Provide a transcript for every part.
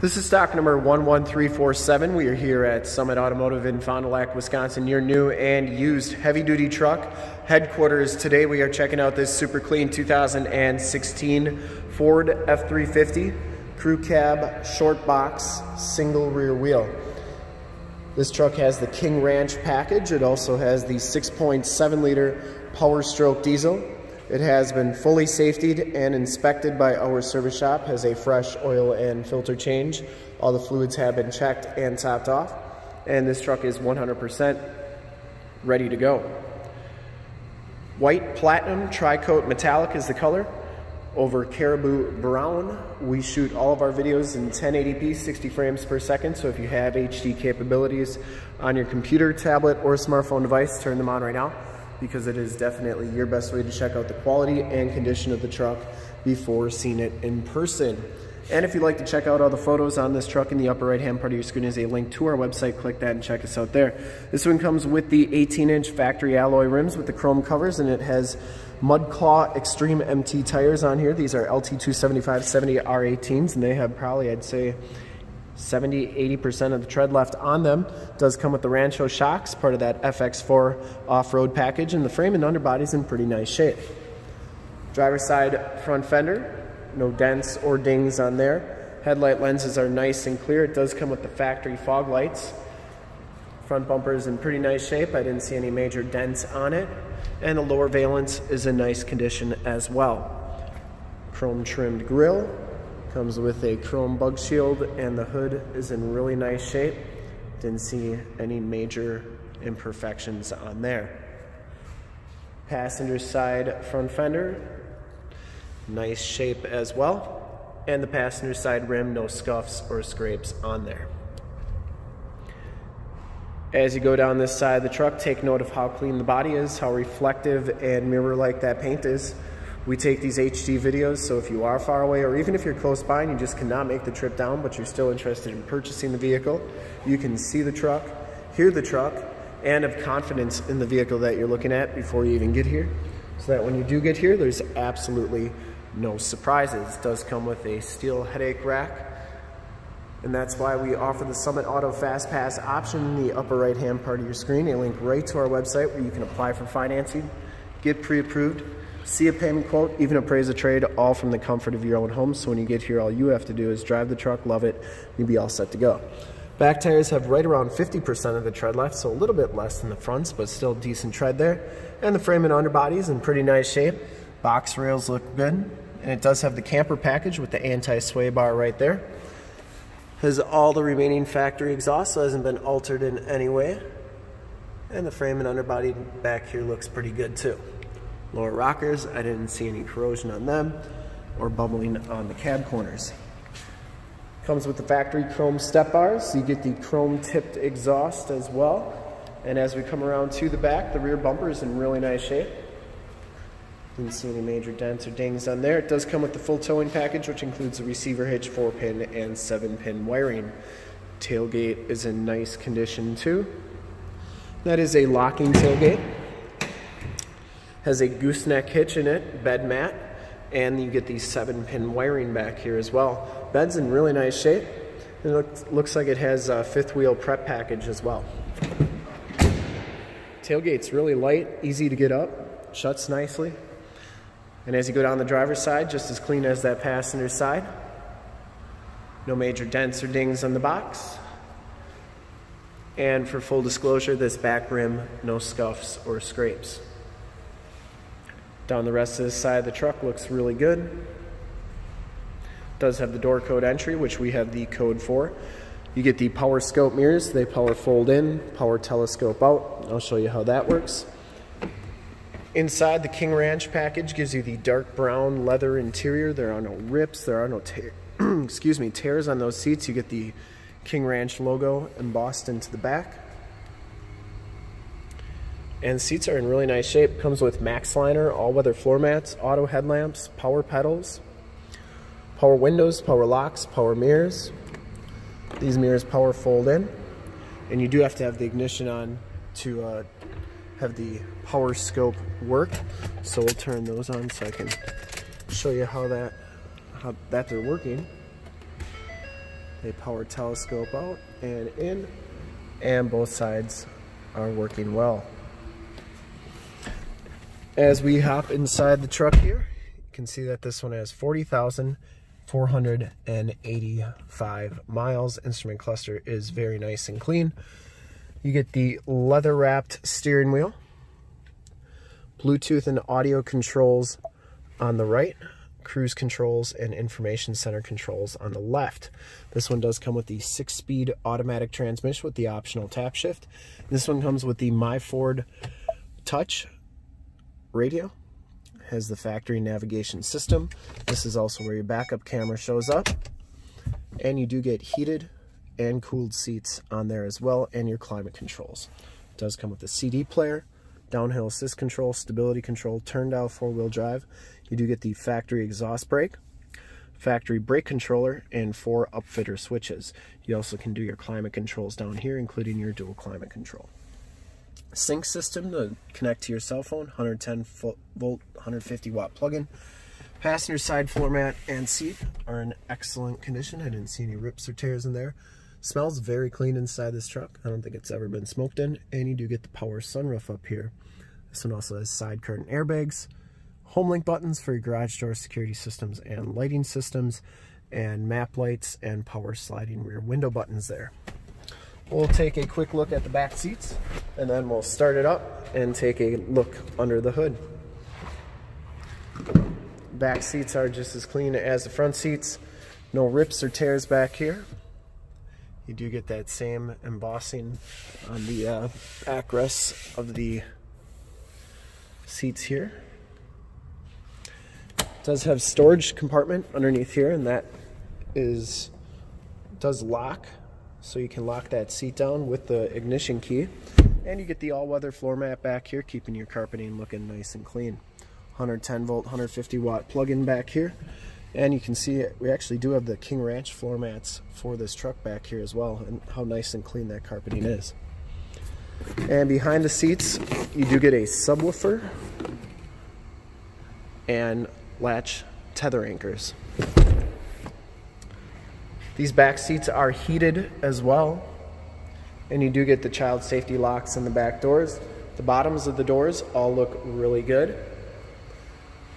This is stock number 11347. We are here at Summit Automotive in Fond du Lac, Wisconsin, your new and used heavy duty truck headquarters. Today we are checking out this super clean 2016 Ford F350 crew cab, short box, single rear wheel. This truck has the King Ranch package. It also has the 6.7 liter Power Stroke diesel. It has been fully safetied and inspected by our service shop, has a fresh oil and filter change. All the fluids have been checked and topped off, and this truck is 100% ready to go. White Platinum Tri-Coat Metallic is the color. Over Caribou Brown, we shoot all of our videos in 1080p, 60 frames per second, so if you have HD capabilities on your computer, tablet, or smartphone device, turn them on right now because it is definitely your best way to check out the quality and condition of the truck before seeing it in person. And if you'd like to check out all the photos on this truck in the upper right hand part of your screen is a link to our website. Click that and check us out there. This one comes with the 18 inch factory alloy rims with the chrome covers and it has Mud Claw Extreme MT tires on here. These are LT275 70 R18s and they have probably, I'd say, 70, 80% of the tread left on them. Does come with the Rancho shocks, part of that FX4 off-road package, and the frame and underbody's in pretty nice shape. Driver side front fender, no dents or dings on there. Headlight lenses are nice and clear. It does come with the factory fog lights. Front bumper is in pretty nice shape. I didn't see any major dents on it. And the lower valence is in nice condition as well. Chrome trimmed grille, Comes with a chrome bug shield and the hood is in really nice shape. Didn't see any major imperfections on there. Passenger side front fender, nice shape as well. And the passenger side rim, no scuffs or scrapes on there. As you go down this side of the truck, take note of how clean the body is, how reflective and mirror-like that paint is. We take these HD videos, so if you are far away or even if you're close by and you just cannot make the trip down, but you're still interested in purchasing the vehicle, you can see the truck, hear the truck, and have confidence in the vehicle that you're looking at before you even get here. So that when you do get here, there's absolutely no surprises. It does come with a steel headache rack, and that's why we offer the Summit Auto Fast Pass option in the upper right hand part of your screen, a link right to our website where you can apply for financing, get pre-approved, see a payment quote, even appraise a trade, all from the comfort of your own home. So when you get here, all you have to do is drive the truck, love it, you'll be all set to go. Back tires have right around 50% of the tread left, so a little bit less than the fronts, but still decent tread there. And the frame and underbody's in pretty nice shape. Box rails look good. And it does have the camper package with the anti-sway bar right there. Has all the remaining factory exhaust, so hasn't been altered in any way. And the frame and underbody back here looks pretty good too. Lower rockers, I didn't see any corrosion on them or bubbling on the cab corners. Comes with the factory chrome step bars, so you get the chrome tipped exhaust as well. And as we come around to the back, the rear bumper is in really nice shape. Didn't see any major dents or dings on there. It does come with the full towing package, which includes a receiver hitch, 4-pin, and 7-pin wiring. Tailgate is in nice condition too. That is a locking tailgate has a gooseneck hitch in it, bed mat, and you get these seven pin wiring back here as well. Bed's in really nice shape. It looks, looks like it has a fifth wheel prep package as well. Tailgate's really light, easy to get up, shuts nicely. And as you go down the driver's side, just as clean as that passenger side. No major dents or dings on the box. And for full disclosure, this back rim, no scuffs or scrapes. Down the rest of this side of the truck looks really good. Does have the door code entry, which we have the code for. You get the power scope mirrors. They power fold in, power telescope out. I'll show you how that works. Inside, the King Ranch package gives you the dark brown leather interior. There are no rips, there are no excuse me, tears on those seats. You get the King Ranch logo embossed into the back. And seats are in really nice shape. Comes with max liner, all-weather floor mats, auto headlamps, power pedals, power windows, power locks, power mirrors. These mirrors power fold in. And you do have to have the ignition on to uh, have the power scope work. So we'll turn those on so I can show you how that how that they're working. They power telescope out and in, and both sides are working well. As we hop inside the truck here, you can see that this one has 40,485 miles. Instrument cluster is very nice and clean. You get the leather wrapped steering wheel, Bluetooth and audio controls on the right, cruise controls and information center controls on the left. This one does come with the six speed automatic transmission with the optional tap shift. This one comes with the My Ford Touch radio, has the factory navigation system. This is also where your backup camera shows up. And you do get heated and cooled seats on there as well and your climate controls. It does come with a CD player, downhill assist control, stability control, turn dial four-wheel drive. You do get the factory exhaust brake, factory brake controller, and four upfitter switches. You also can do your climate controls down here, including your dual climate control. Sync system to connect to your cell phone, 110 volt, 150 watt plug-in. Passenger side floor mat and seat are in excellent condition. I didn't see any rips or tears in there. Smells very clean inside this truck. I don't think it's ever been smoked in. And you do get the power sunroof up here. This one also has side curtain airbags, home link buttons for your garage door security systems and lighting systems, and map lights and power sliding rear window buttons there. We'll take a quick look at the back seats and then we'll start it up and take a look under the hood. Back seats are just as clean as the front seats. No rips or tears back here. You do get that same embossing on the uh, backrests of the seats here. It does have storage compartment underneath here and that is does lock so you can lock that seat down with the ignition key and you get the all-weather floor mat back here keeping your carpeting looking nice and clean 110 volt 150 watt plug-in back here and you can see we actually do have the King Ranch floor mats for this truck back here as well, and how nice and clean that carpeting is. And behind the seats, you do get a subwoofer and latch tether anchors. These back seats are heated as well, and you do get the child safety locks in the back doors. The bottoms of the doors all look really good.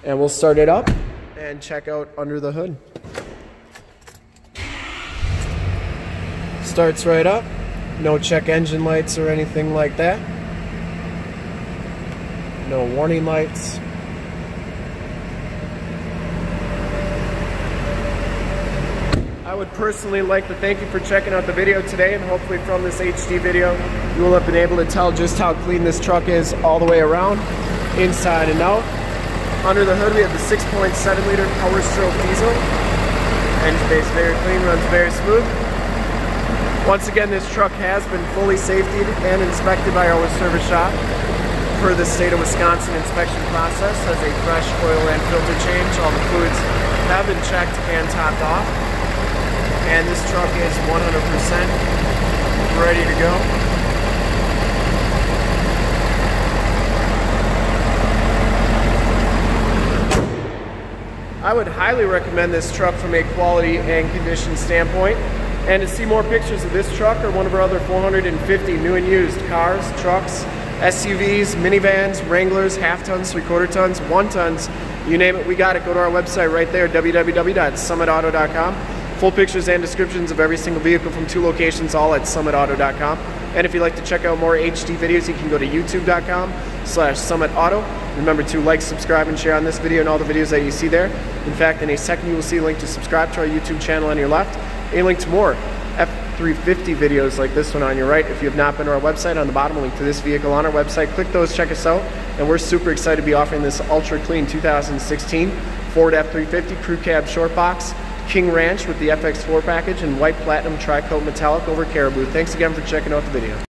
And we'll start it up and check out under the hood. Starts right up. No check engine lights or anything like that. No warning lights. I would personally like to thank you for checking out the video today and hopefully from this HD video you will have been able to tell just how clean this truck is all the way around, inside and out. Under the hood we have the 6.7 liter Power Stroke diesel. Engine base very clean, runs very smooth. Once again, this truck has been fully safetied and inspected by our service shop per the state of Wisconsin inspection process. Has a fresh oil and filter change. All the fluids have been checked and topped off. And this truck is 100% ready to go. I would highly recommend this truck from a quality and condition standpoint. And to see more pictures of this truck or one of our other 450 new and used cars, trucks, SUVs, minivans, Wranglers, half tons, three quarter tons, one tons, you name it, we got it. Go to our website right there, www.summitauto.com. Full pictures and descriptions of every single vehicle from two locations, all at summitauto.com. And if you'd like to check out more HD videos, you can go to youtube.com slash summitauto. Remember to like, subscribe, and share on this video and all the videos that you see there. In fact, in a second you will see a link to subscribe to our YouTube channel on your left, a link to more F350 videos like this one on your right. If you have not been to our website, on the bottom, a link to this vehicle on our website. Click those, check us out, and we're super excited to be offering this ultra clean 2016 Ford F350 Crew Cab Short Box King Ranch with the FX4 package and white platinum tri-coat metallic over Caribou. Thanks again for checking out the video.